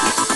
Bye.